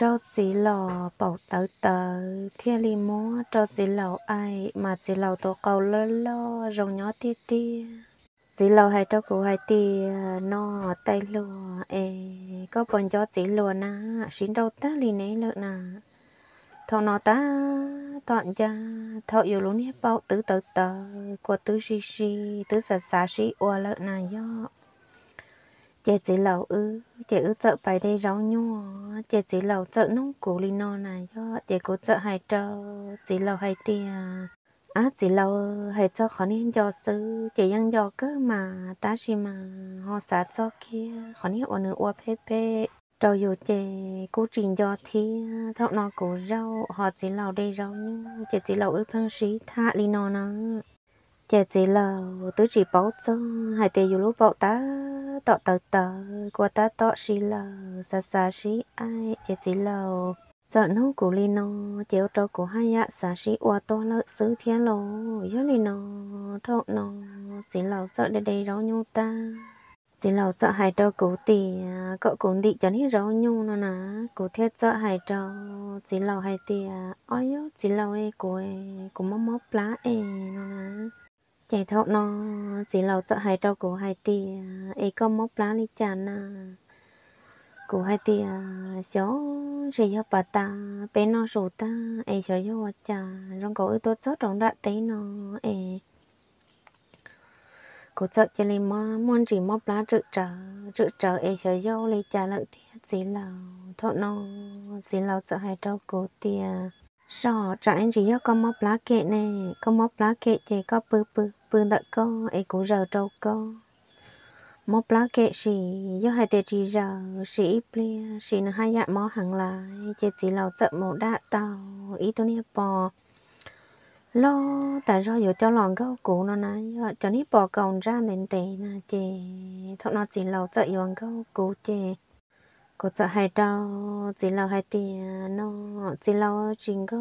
rau xí lò bảo tớ tớ thiên li múa. Rau xí lò ai mà xí lò tổ cầu lơ lơ, rồng nhỏ tia tia. Xí lò hay rau cụ hay tia nó tay lùa. Ê, có bọn gió xí lùa na, xin đâu ta li nấy lợ na thọ nó ta thọn cha thọ yếu luôn nếp bảo tứ tớ tớ của tứ xì xì tứ xà xà xì ua lợ na do chị chỉ lầu ư chị ư chợ bài đây rau nhua chị chỉ lầu chợ nông củ li no này do chị cố chợ hai trâu chỉ lầu hai tia à chỉ lầu hai cho khó nên do sư do cơ mà ta chỉ mà họ xả cho kia khó nên ở nữa ua phê phê trâu dù chị cố trình do thi thọ nó củ rau họ chỉ lầu đây rau nhua chị chỉ lầu ư phân sĩ tha li no nó chị chỉ là tứ chỉ bảo cho hai tia dù lúc bảo ta tọ tờ tờ qua ta tọ xí là xa xa xí ai chế chỉ là giờ nó của li nó chéo trâu của hai ạ, xa xí qua to lợ sứ thiên lộ giờ li nó thọ nó chỉ là sợ để đây rau nhau ta. Chỉ là sợ hai trâu của tì cậu cũng đi cho nên rau nhau nó nà của thiết sợ hai trâu chỉ là hai tì ôi ơi chỉ là ấy của của mắm mắm lá ấy nó nà chạy thọ nó, chỉ lâu sợ hai trâu của hai tia ấy có móc lá đi chán à của hai tia chó sẽ cho bà ta, bé nó sổ ta, ấy gió cho chả cha trong cổ tôi sót trong đại tế nó, ấy. Cô sợ cho nên mà muốn chỉ móc lá trự trở trự trở, ấy gió cho lấy chả lợi tia chỉ lâu thọ nó, chỉ lâu sợ hai trâu của à sợ trả anh chỉ có móc lá kệ nè. Có móc lá kệ chỉ có bự bự bự đợi co ấy, cũng giờ trâu co móc lá kệ gì do hai tờ chỉ giờ xì ple sĩ nó hai dạng mó hàng lại. Chỉ chỉ lầu chợ một đạ tàu. Ý tôi nè bò. Lo, tại do giờ cho lòng gấu cũ nó này cho nít bò còn ra nền tệ nè chè. Thọ nó chỉ lầu chợ yon gấu cũ chè cô sợ hai trâu chỉ lâu hai tiền nó chỉ lâu chính có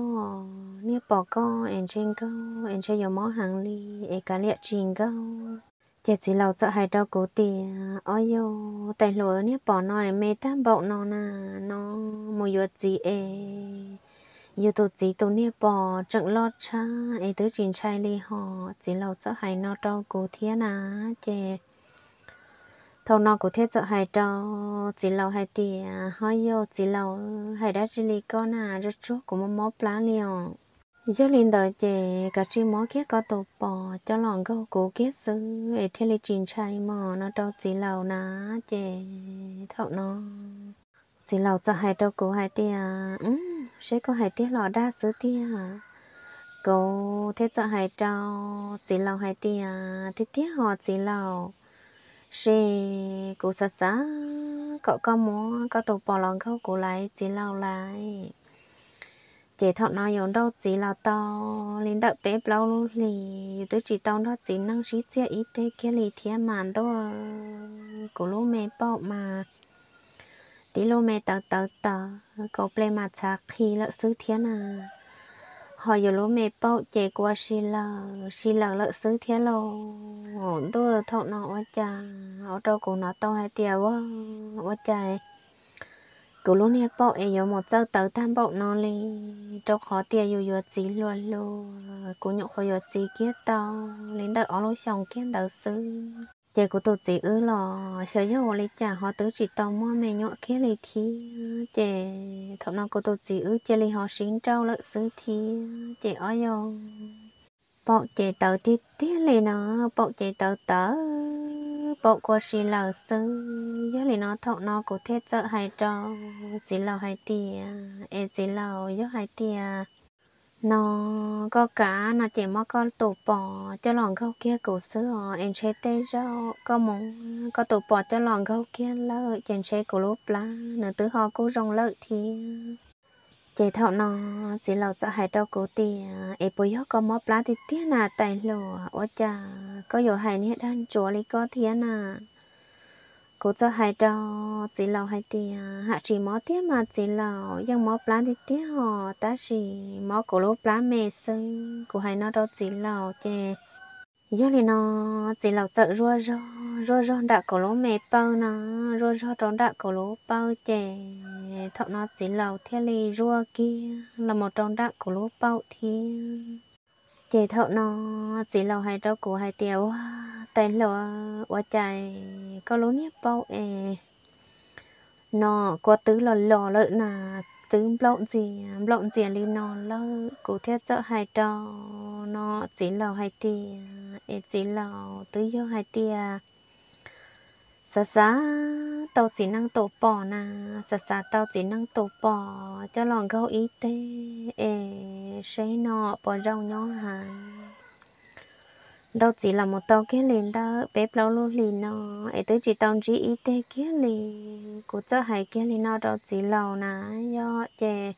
nia bỏ có em trên có, em trên nhiều món hàng đi em cả liệt chính có. Chỉ chỉ lâu sợ hai trâu cố tiền ôi yo tay lúa nia bỏ nói mê tam bộ nó nà nó mua vô gì em yêu tổ chỉ tổ nia bỏ trận lót cha, em tứ trình trai đi họ chỉ lâu sợ hai nó trâu cố thiên à chè thầu nó của thế sợ hai cho chỉ lâu hai tia hơi vô chỉ lâu hai đã chỉ li con à rất chút của một mốt lá liền giờ liền đời chị cả chi mối kia có tổ bò cho lòng câu cố kia xứ để thiên lý trình trai mò nó cho chỉ lâu ná chị thầu nó chỉ lâu cho hai trâu của hai tia ừ sẽ có hai tia lò đa sứ à cô thế sợ hai cho chỉ lâu hai tia thế tia họ chỉ lâu she cô sa sa cậu có muốn có tụ bỏ lòng khâu cô lại chỉ lâu lại chị thọ nói dùng đâu chỉ là to lên đợi bé lâu luôn lì tôi chỉ tao đó chỉ năng sĩ chia ít thế kia lì thiên màn đó cô lô mẹ bỏ mà tí lô mẹ tờ tờ tờ cậu ple mà chạc khi lỡ sứ thiên à họ giờ lúa mẹ bao chạy qua xì là xì là lợ xứ thế lo ổn tôi thọ nó quá cha họ đâu cũng nó to hay tiệt quá quá cha cứ lúc này bao ấy giờ một giờ tới tham bao nó đi đâu khó tiệt yêu yêu gì luôn luôn cũng nhậu khó yêu gì kia to lên đợi ở lối xong kia đợi xứ chị của tôi chỉ ư lò sợ họ lấy trả họ tới chỉ tàu mua mẹ nhọ kia lấy thi chị thọ nó của tôi chỉ ư chị lấy họ xin trâu lợi sư thi chị ở yo bộ chị tàu thì tí lấy nó bộ chị tàu tớ bộ của chị là sư do lấy nó thọ nó của thế trợ hai trò chỉ là hai tia em chỉ là nhớ hai tia nó có cả, nó chỉ mất có tổ bò cho lòng câu kia, cổ xưa em chế tê rau có muốn có tổ bò cho lòng câu kia lợi chèn chế cổ lốp lá nửa tứ họ cố rong lợi thì chế thọ nó, chỉ lâu sợ hai trâu cổ tì. Em bồi có có móp lá thì tiếc là tài lùa ôi cha có dụ hai nét đan chúa lý có thiên à cô cho hai trâu chỉ lâu hai tia hạ chỉ mó tia mà chỉ lâu nhưng mó plan thì tia họ ta chỉ mó cổ lô plan mê sư của hai nó đâu chỉ lâu chè giờ thì nó chỉ lâu sợ rua rô rua rô đã cổ lô mê bao nó rua rô trong đã cổ lô bao chè thọ nó chỉ lầu theo lì rua kia là một trong đã cổ lô bao thì chè thọ nó chỉ lầu hai đâu của hai tiêu tay lo quá chạy có lúa nếp bao ê nó có tứ lo lo lợi là tứ lộn gì lộn gì li nó lơ. Cụ thiết sợ hai trò, nó chỉ lò hai tia ê chỉ lò tứ vô hai tia sa sa tàu chỉ năng tổ bò nà sa sa tàu chỉ năng tổ bò, cho lòng gấu ý tê ê sẽ nọ bò rau nhỏ hàng đâu chỉ là một tàu kia liền đó bếp lâu luôn liền nó ấy tới chỉ tàu chỉ ít tê kia liền. Của cho hai kia liền. Nó đâu chỉ lầu nà, do chè.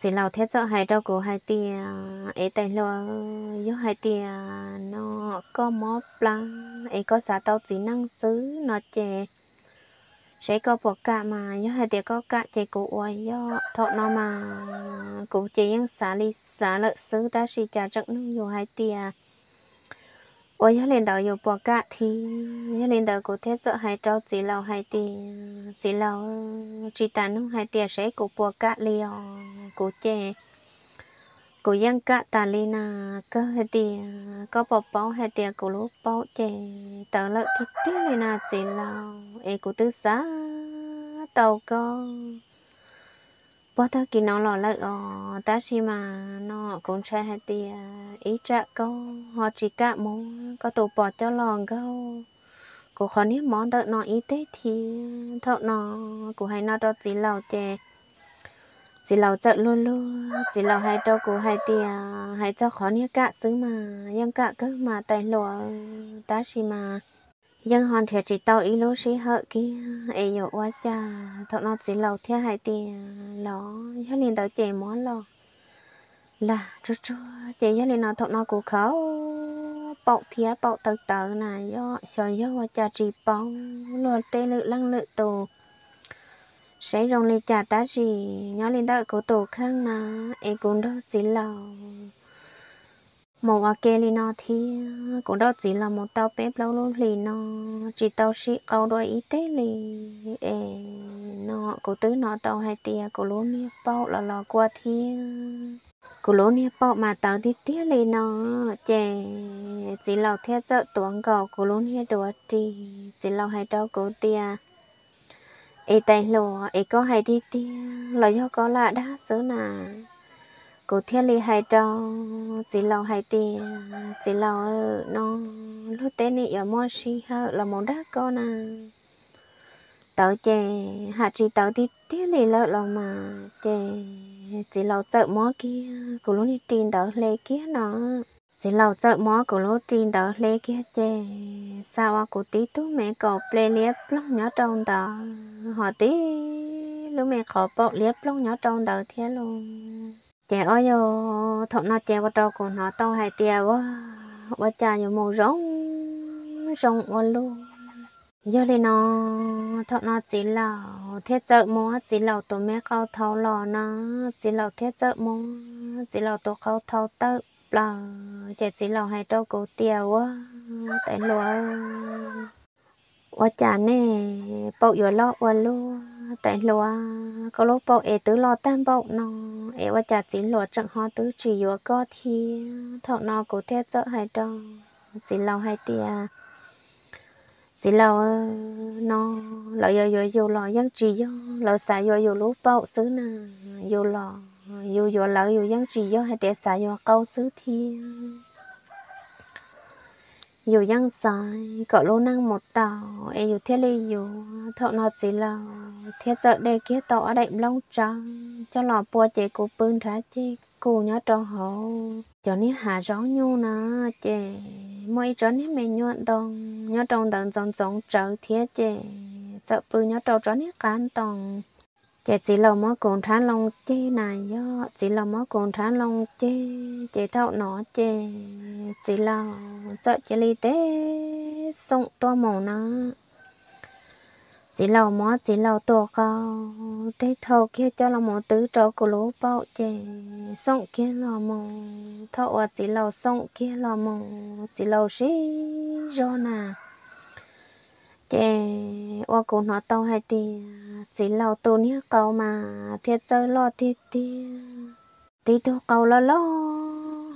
Chỉ lầu thế cho hai đâu của hai tia. Ấy tay lo, do hai tia. Nó có mó plan ấy có xã tàu chỉ năng xứ, nó chè sẽ có bỏ cả mà, nhớ hai tia có cả chị cụ oi do. Thọ nó mà, cụ chị yên xả li xả lợ xứ ta chỉ trả trận nó dù hai tia ôi nhớ lên đầu dù bỏ cả thì, nhớ lên đầu cụ thế sợ hai trâu, chỉ lâu hai tia chỉ lâu chỉ tàn nó hai tia sẽ cụ bỏ cả liền cụ chị cô dân cả ta lên à có hết tia có bọc bao hết tia cô lúc bao chè. Tớ lợi thịt tiếc lên à chỉ là ê cô tư xã tàu có bỏ ta kỳ nó lò lợi ờ ta chỉ mà nó cũng chơi hết đi, ý trả cô, họ chỉ cả muốn có tụ bỏ cho lòn câu cô khó nếp món tớ nó ý tế thì thọ nó cô hay nó đó chỉ lầu chè chỉ lâu chợ luôn luôn. Chỉ lâu hai đâu cô hai tia hai cho khó nhớ cả xứ mà nhưng cả cơ mà tay lụa, ta xì mà. Nhưng hòn thiệt chỉ tao ý lô xí hợ kia ấy nhổ quá cha. Thọ nó chỉ lâu theo hai tiền nó nhớ liền tao chè món lò. Là chú chú chè nhớ liền nó thọ nó cũng khó bọc thía bọc tờ tờ này, do, sợ do quá cha chỉ bóng. Luôn tê lự lăng lự tù sẽ rong lên chả tá gì? Nhớ lên tao cổ tổ khác mà. Em cũng đó chỉ là một à kia lên nó thì cũng đó chỉ là một tàu bếp lâu luôn lì nó. Chỉ tàu sĩ câu đôi y tế lì. Em nó, cổ tứ nó tàu hai tia cổ lúa nia bao là lò qua thì cổ lúa nia bao mà tàu đi tía lì nó. Chè, chỉ là theo chợ tuồng cầu cổ lúa nia đồ trì. Chỉ là hai tàu cổ tia ý tay lùa ý có hai đi tia là do có là đã, sớ nà. Cô thiên lý hai cho chỉ lâu hai tiền chỉ lâu ờ, nó lúc tên này ở mua xí ha là một đá con nà. Tao chè, hạ chỉ tao đi thiên lý lợ là mà, chè, chỉ lâu chợ mó kia cô lúc này tin tao lê kia nó chỉ lâu chợ mó của lô tin đó lê kia chè sao à tí tú mẹ cậu play liếp lóc nhỏ trong đó họ tí lúc mẹ khó bọc liếp lóc nhỏ trong đó thế luôn. Chè ở yo thọ nó chè vào trâu của nó tao hai tia quá. Quá cha nhiều màu rong rong quá luôn. Giờ đây nó, thọ nó chỉ là thiết chợ mua chỉ là tụi mẹ câu thâu lò nó. Chỉ là thiết chợ mua chỉ là tụi câu thâu tớ là chè chỉ lo hai trâu cổ tiêu quá tại lo quá cha nè. Bậu vừa lo quá luôn tại lo có lúc bậu ế tứ lo tan bậu nó ế và chả chỉ lo chẳng ho tứ chỉ vừa có thì thọ nó cũng theo sợ hai trò. Chỉ lo hai tia chỉ lo nó lo yo yo yo lo dân chỉ yo lo xả yo yo lúc bậu xứ nè yo lo yo yo lợi yo dân chỉ yo hai tia xả yo câu xứ thiên dù dân sai cậu lô năng một tàu e dù thiết lý dù thợ nó chỉ là thiết trợ đề kia tàu ở đệm lâu trăng cho lò bùa chế của bưng thả chị cù nhớ trò hậu cho nên hạ gió nhu nà chế mỗi cho nên mình nhuận đồng nhớ trong tầng dòng dòng trở thiết chế sợ bưng nhớ trong cho nên cán tòng chị chỉ là mỗi cồn thán long chế này do, chỉ là mỗi cồn thán long chế chị thâu nó chị chỉ là sợ chị lý tế sống to màu nó chỉ là mỗi chỉ là to cao thế thâu kia cho là một tứ trâu của lúa bao chế sống kia là màu thâu à chỉ là sống kia là màu chỉ là xí do nào chế ô cô nó tao hay thì chỉ lâu tu nhé câu mà thiệt chơi lo thiết thì tí thu câu lo lo,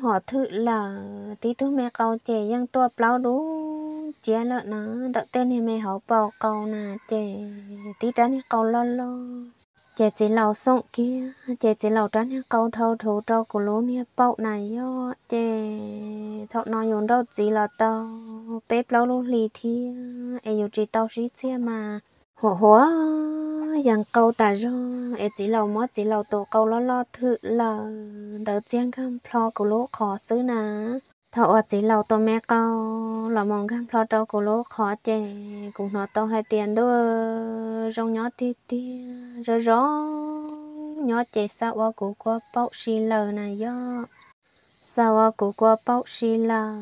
họ thử là tí thu mẹ câu chè yang tua plau đủ chế lợn nó, đợi tên thì mẹ họ bảo câu nà chè tí tránh nhé câu lo lo chè chỉ lâu sống kia chè chỉ lâu tránh những câu thâu thủ trâu của lũ nhé bảo này yo, chè thọ nói dùng đâu chỉ là tao bếp lâu luôn lì thi, ai dùng chỉ tao xí xe mà hổ hổ yang câu ta do ai chỉ lâu mất chỉ lâu tổ câu lo lo thử là đỡ chiang không, plo của lỗ khó xứ nà thọ chỉ lâu tôi mẹ câu là mong khăm plo trâu cô lỗ khó chè cũng nó tôi hai tiền đó rong nhỏ tí tí rồi rõ nhỏ chè sao qua của qua bao xì lờ này do sao à cụ qua bao xì lờ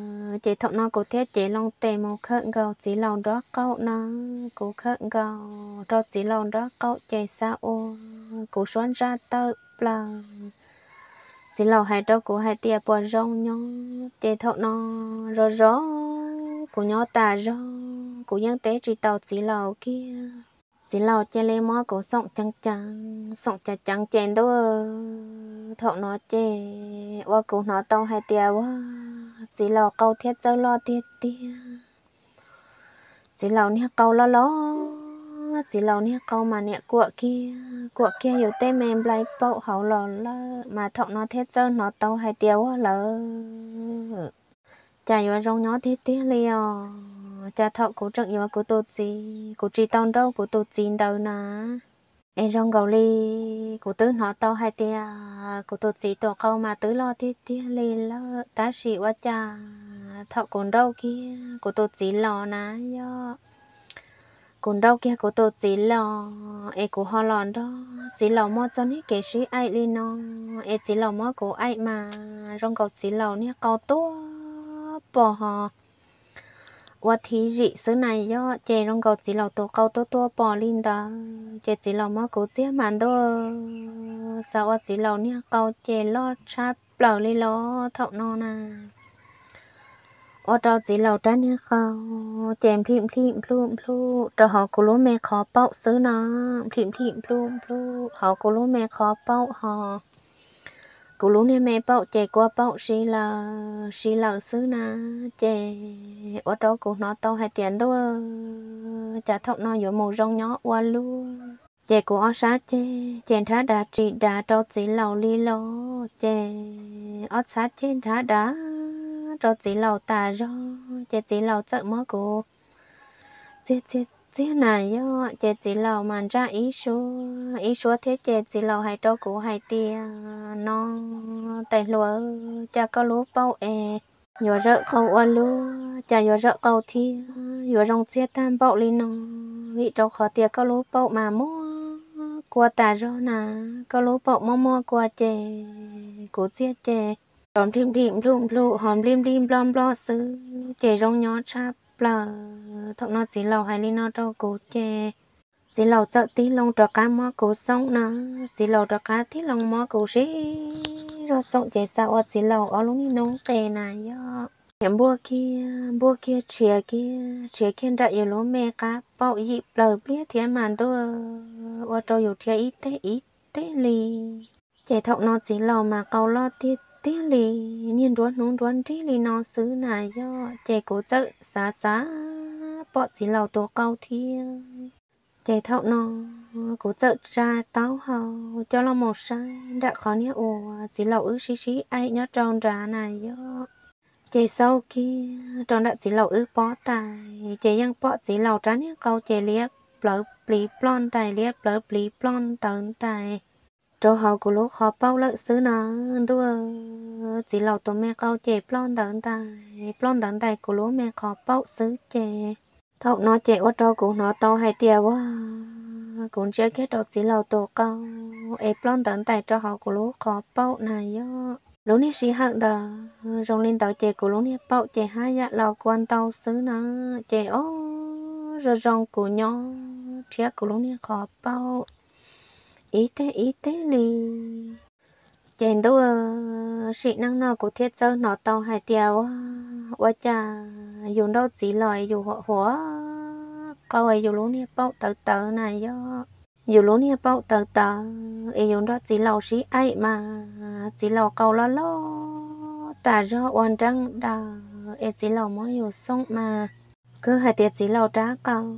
chè thọ nó cụ thiết chè long tề màu khẩn gạo chỉ lâu đó câu nó cụ khẩn gạo cho chỉ lâu đó câu chè sao ô cụ xoắn ra tơ là chỉ lòng hai trâu của hai tia bò rong nhó chị thọ nó rò rò của nhó tà rò của nhân tế chỉ tàu chỉ lòng kia chỉ lâu chơi lên mó của sọng trắng trắng sọng trắng trắng chèn đó thọ nó chè qua của nó tàu hai tia quá chỉ lâu câu thiết dâu lo thiết tia chỉ lâu nha câu lo lo nó chỉ lâu nè câu mà nè, của kia của kia hiểu tên mềm lại bộ hậu lò lơ mà thọ nó thế chơi nó tàu hay tiêu lơ chả yêu rong nhỏ thế tiếc liều chả thọ cố trận yêu cố tổ gì, cố chỉ tông đâu cố tổ chín đâu nà. Em rong gầu li cố tứ nó tàu hay tiêu cố tổ gì tổ câu mà tứ lo thế tiếc li lơ ta sĩ quá cha thọ còn đâu kia, cố tổ chín lò nà yo cũng đâu kia cô tôi chỉ lo em cô họ lòn đó. Chỉ lo mò cho nên cái gì ai đi nó em chỉ lo mò cô ai mà. Rong cầu chỉ lo ní cầu tua bỏ họ và thí dị xứ này do chè rong cầu chỉ lo tôi cầu tua tua bỏ lên đó. Chè chỉ lo mò cô chia mà đó sao chỉ lo ní cầu chè lo chắp lò lên lo, thọ non à ở đó chỉ lâu đó nha không chèm phim phim plum plum cho họ cô lúa mẹ khó bao xứ nó phim phim plum plum họ cô lúa mẹ khó bao họ cô lúa nè mẹ bao chè qua bao xì là xì là xứ nà chè ở đó cô nó tao hai tiền đâu chả thọc nó vô màu rong nhỏ qua luôn chè của ở sát chè chè thá đá trị đá cho chỉ lâu li lô chè ở sát chè thá đá rồi chỉ lầu tà ro chạy chỉ lầu chợ mơ cô. Chết chết thế này yo chị chỉ lầu mà ra ý số ý số thế chị chỉ lầu hay cho cụ hay tia nó. Tay lúa, cha có lúa bao e nhỏ rợ câu ăn lúa, cha nhỏ rợ câu thi nhỏ rong xe tam bao lên nó vị trâu khó tia có lúa bao mà mua. Qua tà rô nà, có lúa bao mua mua qua chè cố chia chè hòm lim lim lum lu hòm lim lim blom lo sư chè rong nhỏ chắp là thọ nó chỉ lầu hay li nó đâu cố chè. Chỉ lầu sợ tí lông trọ cá mò cố sống nó chỉ lầu trọ cá tí lông mò cố xí rồi sống chè sao chỉ lầu ở lúc nông tè này nhớ em bua kia bua kia chia kia. Chia kia đã yêu lúa mẹ cá bao dịp lờ biết thiên màn tôi ở trâu yêu chia ít thế ít thế li chè thọ nó chỉ lầu mà câu lo tiết tiếc lì nhìn đoán nung đoán trí lì nó xứ này do chạy cố chợ xá xá bỏ chỉ lầu tổ cao thiên chạy thọ nó cố chợ ra táo hầu cho là một sai đã khó nhé ồ chỉ lầu ư xí xí ai nhớ tròn ra này do chạy sau kia tròn đã chỉ lầu ư bỏ tài trẻ ยัง bỏ chỉ lầu trán nhé câu trẻ liếc lỡ bì plon tài liếc lỡ bì plon tận tài cho họ của lúc họ bao lợi xứ nó đua chỉ lâu tụi mẹ câu chè plon đợn tài plon đợn tài của lúc mẹ họ bao xứ chè thọ nó chè ở trâu của nó to hay tiệt quá cũng chưa kết được chỉ lâu tụi câu e plon đợn tài cho họ của lúc họ bao này á lúc này xí hận đờ rong lên tàu chè của lúc này bao chè hai dạ lò quan tàu xứ nó chè ô rồi rong của nhau chè của lúc này họ bao ý thế ý thế nè, chèn đâu ờ, sĩ năng nào của thiết sơ nó tàu hai tiêu quá ờ, cha dùng đâu chỉ lời dùng họ hóa câu ấy dù lúa nia bao tờ tờ này do. Dù lúa nia bao tờ tờ ấy dùng đó chỉ lầu sĩ ấy mà chỉ lầu câu lo lo. Ta do oan trăng đà ấy chỉ lầu mới dù xong mà cứ hai tiệt sĩ lâu trá câu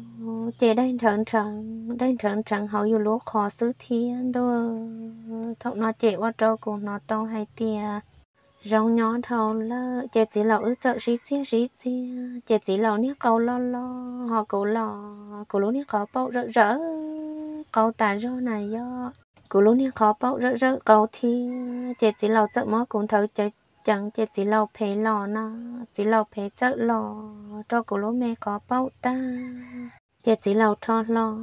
chế đang trận trận đang trận trận họ dù lúa khó xứ thiên đôi thọc nó chế qua trâu cùng nó to hai tiệt rong nhỏ thầu lơ chế chỉ lâu ước sợ xí chia xí chia chế chỉ lâu nè câu lo lo, họ cầu lo cầu lúa nè khó bầu rỡ rỡ. Câu tà do này do cầu lúa nè khó bầu rỡ rỡ, câu thi chế chỉ lâu sợ mất cũng thấu chế chẳng chỉ chỉ lâu phê lò nó chỉ lâu phê chất lò, cho cô lố mẹ có bao ta. Chị chỉ lâu cho lò,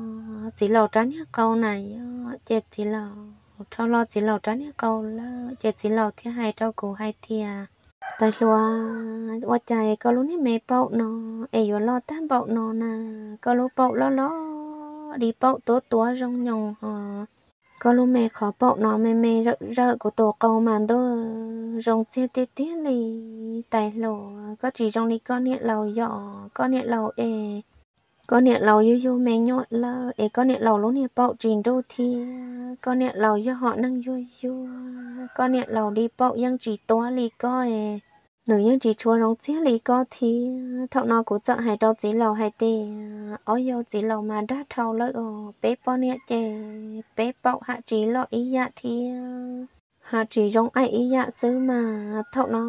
chỉ lâu trái những câu này chị chỉ lâu cho lo chỉ lâu trái những câu là chị chỉ lâu thứ hai cho cô hai thìa. Tại lúa qua chạy có lúa này mẹ bậu nó ấy vừa lo tan bậu nó nè có lúa bậu lo lo đi bậu tố tố rong nhồng có lúc mẹ khó bộ nó, mẹ mẹ rợ rợ của tổ cầu mà đô rồng xe tê tê lì, tài lộ có chỉ trong đi con nhện lầu dọ con nhện lầu ê con nhện lầu yêu mẹ nhọn lơ. Ê con nhện lầu lúc nhện bộ trình đô thi con nhện lầu do họ nâng yêu con nhện lầu đi bộ dân chỉ toa lì coi nếu như chỉ chua rong chia lì có thì thọ nó cũng sợ hay đâu chỉ lầu hay tì ở yêu chỉ lầu mà đã thâu lợi ở bé bao nhiêu chè bé bao hạ chỉ lo ý dạ thì hạ chỉ rong ai ý dạ xứ mà thọ nó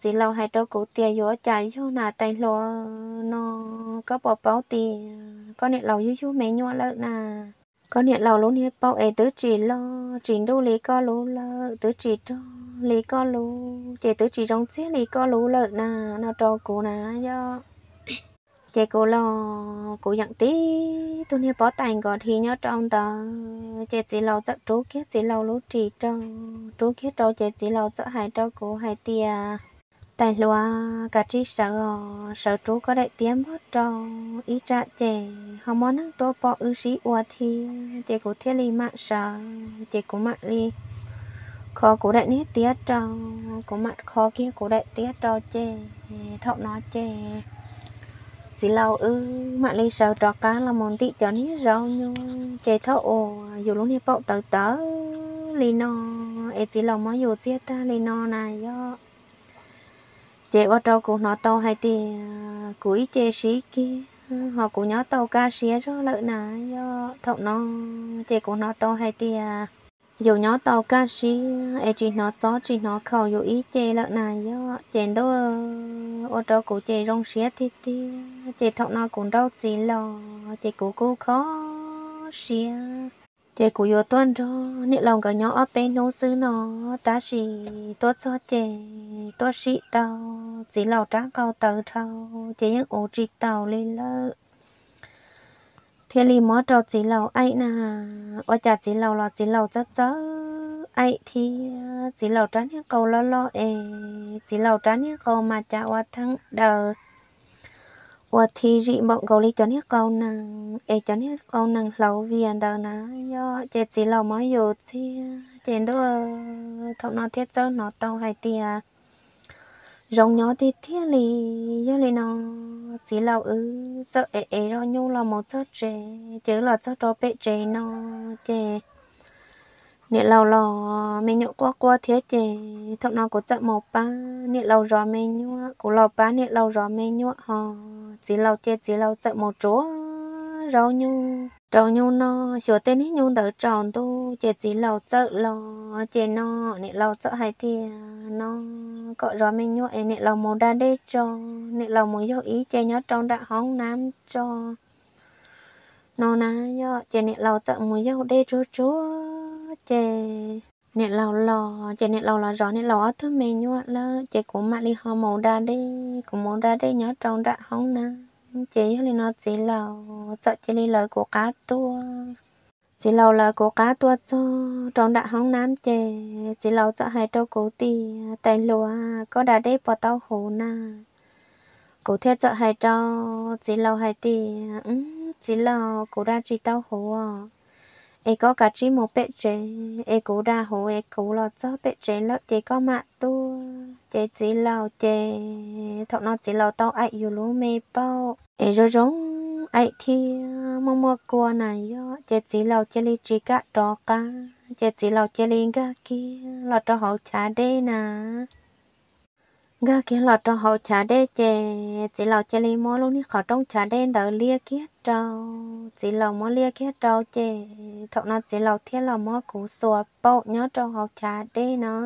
chỉ lầu hay đâu cũng tiền yếu chạy cho nà tay lo nó có bỏ bao tiền có nè lầu yếu yếu mấy nhua lợi nà có nè lầu luôn nè bao ấy tứ chỉ lo chỉ đâu lý có lú lợ tứ chỉ cho lì có lú chị tự chỉ trong xe lì có lú lợn nà, nó cho cô nà do. Chị cô lo, cô dặn tí tôi nhớ bỏ tay gọi thì nhớ trong tờ. Chị chỉ lo chắc trú kia chỉ lo lú chỉ cho trú kia cho chị chỉ lo chắc hai cho cô hai tia tại loa cả chỉ sợ sợ chú có đại tiếng bớt cho ý ra chị không muốn tôi bỏ ư sĩ ua thì chị cô thiết lì mạng sợ, chị cô mạng đi khó cố đại nít tía cho cố mặt khó kia cố đại tía cho chê thọ nó chê chỉ lâu ư mạng li sao trò cá là món tị cho nít rau nhu chê thọ ồ, dù lúc này bậu tớ tớ lì no ê chỉ lâu mới dù chia ta lì no này do chê ở trâu cũng nó tàu hay thì à, cuối chê sĩ kia, họ cũng nhớ tàu ca sĩ rồi lợi nà do thọ nó chê cũng nó tàu hay thì à, dù nó tàu ca sĩ ai chỉ nó gió chỉ nó khẩu dù ý chê lợi này do chị đâu ở ờ, đâu cũng chê rong xía thì thì chê thọ nó cũng đâu gì lo chê cũng cô khó xía chê cũng vô tuân cho nị lòng cả nhỏ ở bên nấu xứ nó ta chỉ tốt cho chê, tốt sĩ tàu chỉ lầu trắng cao tàu thâu chê những ổ chỉ tàu lên lơ thế lý mó trâu chỉ lầu ấy nà ở chả chỉ lầu là chỉ lầu chắc chắc ấy thì chỉ lầu trán những câu lo lo ê chỉ lầu trán những câu mà chả qua thăng đờ qua thì dị bọn cầu lý cho những câu nàng ê cho những câu nàng lâu viền đờ nà do chè chỉ lầu mới dù chi chè đó thọ nó thiết cho nó tàu hay tiệt rong nhỏ thì thiên lì, giờ lì nó chỉ là ư cho ế ế rồi nhu là một cho trẻ chứ là cho đó bé trẻ nó trẻ nè lâu lò mình nhậu qua qua thế trẻ thằng nào có chậm một ba. Nè lâu rồi mình nhua của lò ba nè lâu rồi mình nhua họ chỉ lâu trẻ chỉ lâu chậm một chỗ rau nhu rau nhu nó sửa tên hết nhu đỡ tròn tu, chè gì lâu chợ lò, chè nó nè lâu chợ hai thì nó có rồi mình nhua nè lâu mồ đa đê cho nè lâu mồ dấu ý chè nhớ trong đã hóng nám cho nó ná do chè nè lâu chợ mồ dấu đê chúa chúa chè nè lò lò, chè nè lò lò rõ nè lò thứ mình nhua lơ, chè của mặt đi hò màu đa đê, của màu đa đê nhớ trong đã hóng nè chỉ với lên nó chỉ là sợ chỉ đi lời của cá tua. Chỉ là là của cá tua cho trong đại hóng nám chè. Chỉ là sợ hai trâu cổ tì tay lúa có đã đế bỏ tao hồ na. Cổ thế sợ hai trâu chỉ là hai tì ừ, chỉ là cổ ra chỉ tao hồ à ai có cả chỉ một bệ chế ai cố đa hồ ai cố lo cho bệ chế lớp chỉ có mà tu chế chỉ lao chế, thọ nó chỉ lao tao ai yêu lú mê bao. Ai rồi giống ai thì mua mua qua này yo chế chỉ lâu chế li chỉ cả đó cả chế chỉ lâu chế li cả kia lo cho họ trả đây nè gà kia là trong hậu trả đen chè, chỉ lọt chè li mò luôn đi. Khỏi trong trả đen đỡ lia kia trâu chỉ lọt mua lia kia trâu chè. Thọ nó chỉ lọt thiết là mua củ sùa bộ nhớ trong hậu trả đen nó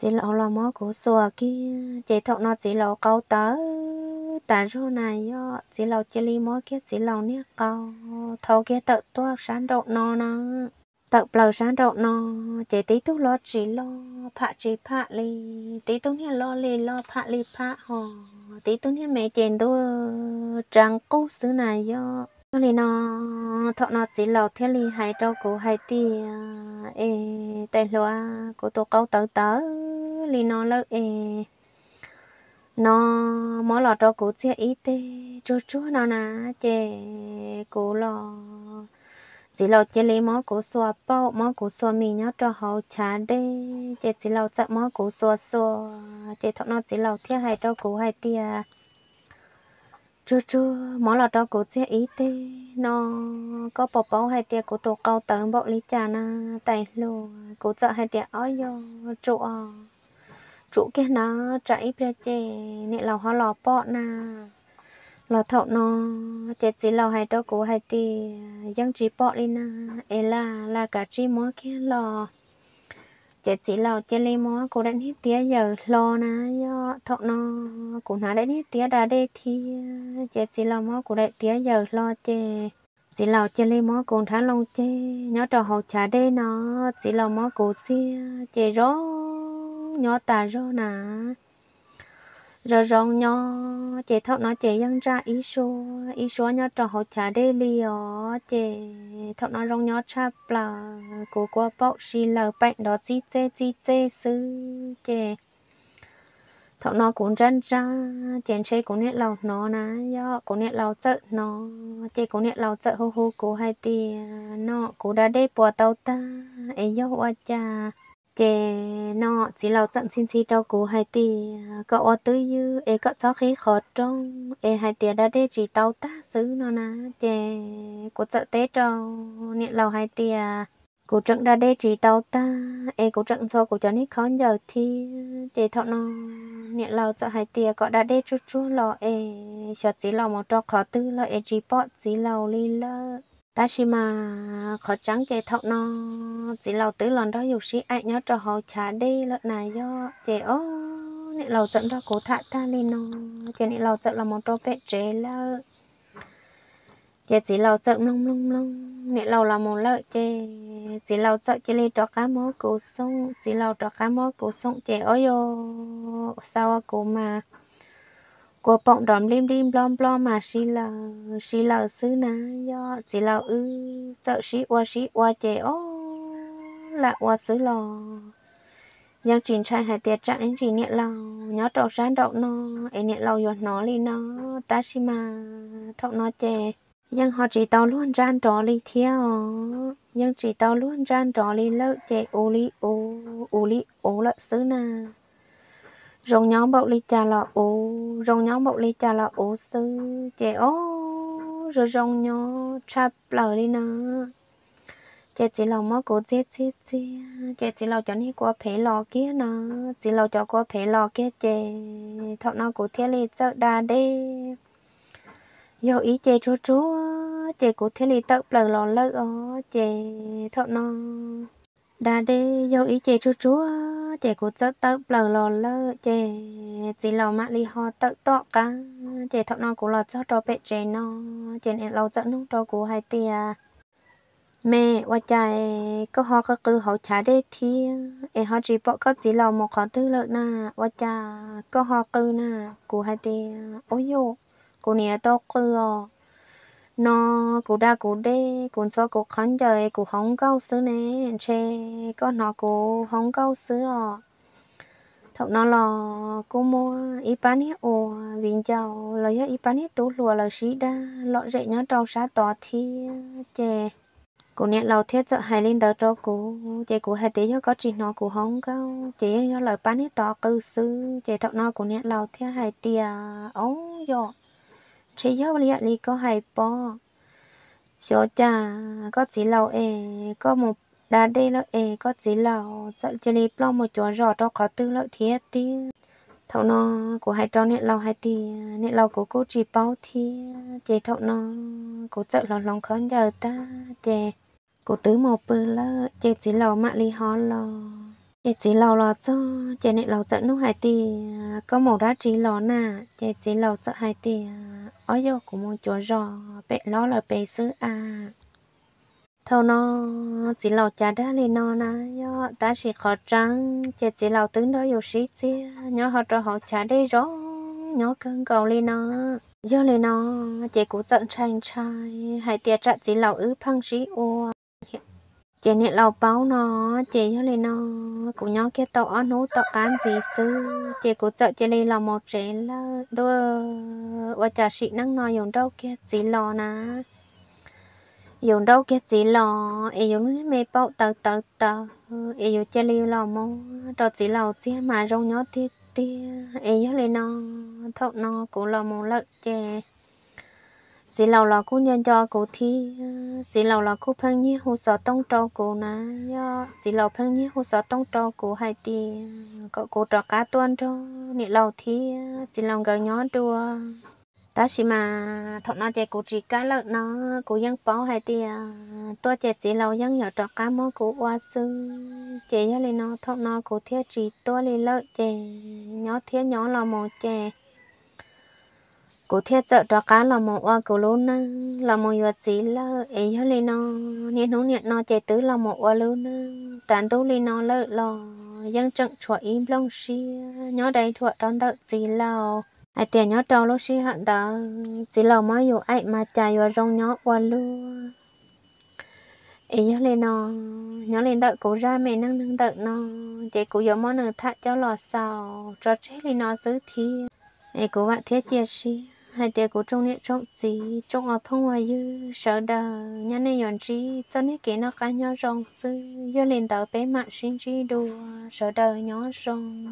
chỉ lọt là mua củ sùa kia Chỉ thọ nó chỉ lọt câu tớ. Tà rô này yo chỉ lọt chè li mò kia chỉ lọt nè câu, thâu kia tự tua sáng độ nó nó tập lâu sáng đầu nó chỉ tí tu lo chỉ lo, phạ chỉ phạ li tí tu nha lo li lo, phạ li phạ ho tí tu nha mẹ chèn tu trang cố xứ này yo li nó thọ nó chỉ lầu thế li hai trâu cổ hai ti ê tay loa cổ tổ câu tớ tớ. Li nó lỡ ê nó mỗi lọ trâu cổ chia ít tê, chua chua nó nà chè cụ lò chỉ lâu chỉ lấy máu cụ xóa bao máu cụ xóa mì nhá cho hậu chả đê chỉ chỉ lâu chặt máu cụ xóa xóa chỉ thọ nó chỉ lâu thiết hay cho cụ hay tia chúa chúa máu lọ cho cụ chia ít tê nó có bỏ bao hay tia cụ tổ cao tấn bộ lý trà na tài lô cụ chợ hay tia ơi yo trụ chủ kia nó chạy bia chè nè lâu họ lò bọ na lò thọ nó, chết gì lò hay đâu cố hay tì, dân chỉ bỏ đi na ê là là cả chỉ mó kia, lò. Chết gì lò, chết lấy mó cố đánh hết tía giờ, lò na do thọ nó cố nó đánh hết tía đã đây thì chết gì lò mó cố đánh tía giờ lo chê. Chỉ lò chơi lấy mó cố thả lông chê nhớ trò hậu trả đây nó. Chỉ lò mó cố chê chê rõ nhỏ ta rõ nà rồi rong nhỏ, chị thọ nó chị dân ra ý số ý số nhỏ trò hậu trả đây li ó, chị thọ nó rong nhỏ cha là của qua bọc xì lờ bệnh đó chi chê chi chê sư chị thọ nó cũng chân ra chèn chơi cũng nét lầu nó ná, do cũng nét lầu chợ nó, chị cũng nét lầu chợ hô hô cố hai tì nó cố đã đây bỏ tàu ta ấy do qua cha chè nó chỉ lâu trận xin xin đâu cố hai tì có ô tư như e có cho khí khó trong e hai tì đã để chỉ tàu ta xứ nó nè chè cố trợ tết cho niệm lâu hai tì à cụ trận đã để chỉ tàu ta e cố trận cho cố cho nít khó giờ thì chè thọ nó niệm lâu cho hai tì có đã để chút chút lo e sợ chỉ lâu một trò khó tư, lo e chỉ bỏ chỉ lâu li lơ ta chỉ mà khó trắng chạy thọ nó. Chỉ lâu tới lần đó dục sĩ ai nhớ cho họ trả đi lần này do chạy ô nị lâu dẫn ra cố thả ta lên nó. Chạy nị lâu dẫn là một trò bệ trẻ lơ. Chạy chỉ lâu dẫn lông lông lông nị lâu là một lợi chạy chỉ lâu dẫn chạy lên cho cá mó cổ sông chỉ lâu cho cá mó cổ sông chạy ôi yo sao cô mà của bọn đom lim lim, blom blom mà xí là xí là xứ na do xí là ư, sợ xí oa xí oa chè ô là oa xứ lò. Nhưng trình trai hai tiệt trạng anh chỉ niệm lò nhớ trầu sáng đậu nó em niệm lò giọt nó li nó ta xí mà thọ nó chè. Nhưng họ chỉ tao luôn ran trò li theo nhưng chỉ tao luôn ran trò li lợ chè, ô li ô ô li ô lợ xứ na rong nhóm bọc ly trà là ố rong nhóm bọc ly trà là ố sư, chè ô rồi rong nhó chắp lờ đi nè. Chè chỉ lâu mất cổ chết chết chết chè chỉ lâu cho ní qua phê lò kia nè. Chỉ lâu cho qua phê lò kia chè. Thọ nó cổ thiết lì chợ đà đê. Do ý chè chú chú chè cổ thiết lì tự lờ lò lỡ ó, chè thọ nó đà đê. Do ý chè chú chú trẻ cô rất tớ lờ lò lơ. Trẻ chỉ lò mạ li ho tớ tọ cá trẻ thọ non cũng là cho trò bệ trẻ nó trẻ em lâu dẫn nung trò của hai tia mẹ và chạy e, có họ có cứ hậu trả đê thì em họ chỉ bỏ có chỉ lò một khó tư lợi na. Và cha có họ cứ na của hai tia ôi yo cô nè to cứ nó cô đa cô đê cô cho cô khán trời cô không câu xứ nè chê có nó cô không câu xứ à thọ nó là cô mua ít bán hết ồ vì chào là ít bán hết tú lùa là sĩ đa, lọ dậy nhớ trâu xá tỏ thi chê. Cô nhận lầu thiết sợ hai lên đầu cho cô chê cô hai tí cho có chuyện nó cô không câu chê nhớ lời bán hết tỏ cư xứ, chê thọ nó cô nhận lầu thiết hai tia ống dọ chế gió lý lý có hay bò số cha có chỉ lâu ê có một đá đây là ê có chỉ lâu sợ chỉ lý lo một chỗ rõ đó khó tư lợi thiết tí thậu nó của hai trâu nẹt lâu hai tí nẹt lâu của cô chỉ bao thi chế thậu nó của sợ lòng lòng khó giờ ta chế của tứ một bự là chế chỉ lâu mà lý ho lo chị chỉ lâu lo cho, chị này lâu sợ nó hai tì có một đá chỉ lo nà chị chỉ lâu sợ hai tì ở vô của một chỗ rò bệ lo là bệ xứ à thâu nó, chỉ lâu chả đã lên nó nà do ta chỉ khó trắng, chị chỉ lâu tướng đó yêu sĩ chứ nhớ họ cho họ chả đây rõ nhớ cơn cầu lên nó do lên nó chị cũng giận tranh trai, hai tiệt trạng chỉ lâu ứ phăng sĩ ô chỉ nè lâu báo nó chỉ cho lên nó cũng nhớ cái tọ nấu tọ cán gì sư chỉ cũng sợ chỉ lên là một trẻ là đôi và chả sĩ năng nói dùng đâu kia chỉ lo na dùng đâu kia gì lò ấy dùng mẹ bao tờ tờ tờ ấy dùng chơi liu lò mò cho chỉ lò chỉ mà rong nhớ tiết tiết ấy nhớ lên nó thọ nó cũng là một lợn chè chỉ lâu là cũng nhân cho cô thi ờ, chỉ lâu là cô phăng nhé hồ sơ tông trâu cô nà chỉ lâu phăng nhé hồ sơ tông trâu cô hai tì cậu cô trò cá tuân cho nị lâu thi chỉ lò gờ nhó đua ta chỉ mà thọ nó chạy cụ chỉ cá lợn nó cụ dân bảo hay thì ờ, tôi chạy chỉ lâu dân nhỏ trọ cá mó cụ qua sư. Chạy nhớ lên nó, thọ nó cụ thiết chỉ tôi lên lợn chạy nhỏ thiết nhỏ là một chạy cụ thiết trợ cho cá là một oa cô luôn nè là một vật gì là ấy nhớ lên nó nên nó nhận nó chạy tứ là một oa luôn nè tàn tu lên nó lợ lò, dân trận chua im long xi nhớ đây thuận đón đợi gì là ai tiền nhớ trâu lúc xí hạn đó chỉ là mới dù ai mà chạy vào trong nhớ qua luôn ấy nhớ lên nó nhớ lên đợi cô ra mẹ năng năng đợi nó chạy cô giờ món nữa thắt cho lò sao cho chết lên nó giữ thi ấy cô bạn thiết chia sẻ hai tiền của trong niệm trong gì, trong ở phong hoa dư. Sợ đờ nhà này nhọn trí, cho nên kể nó cá nhau rong sư do lên đợi bé mạng sinh trí đùa, sợ đờ nhỏ rong